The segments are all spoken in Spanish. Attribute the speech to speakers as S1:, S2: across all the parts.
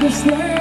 S1: understand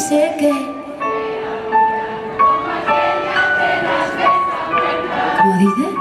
S1: Pensé que... ¿Cómo?